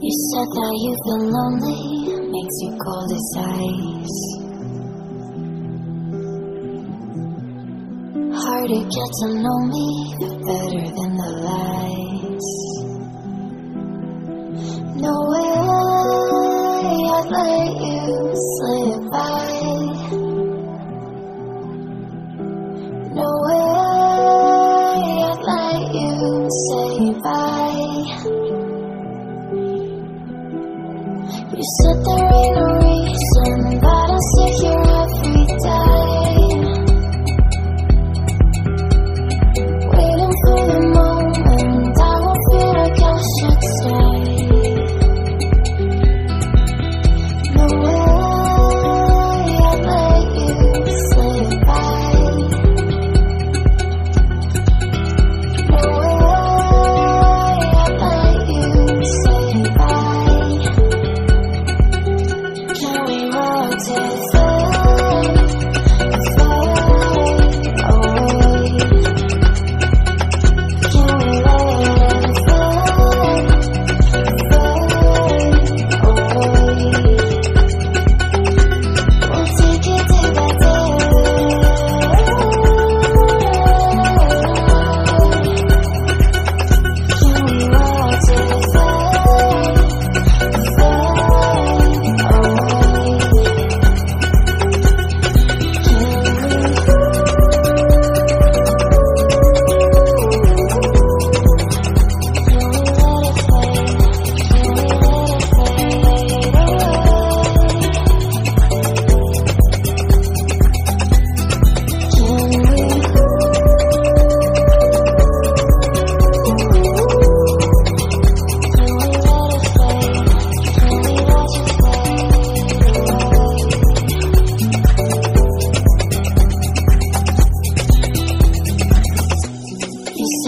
You said that you've been lonely, makes you cold as ice. Hard to get to know me, better than the lies. No way I'd let you slip by. You said there ain't no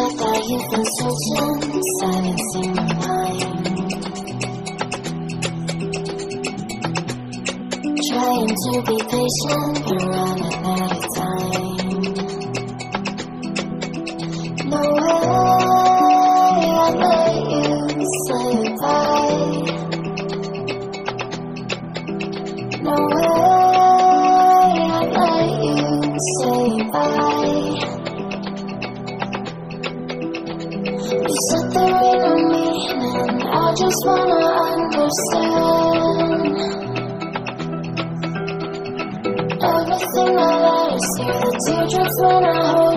Said that you've been searching, silencing my mind. Trying to be patient, but running out of time. No way I'd let you. No way You said there ain't no meaning. I just wanna understand everything that I see. The teardrops when I hold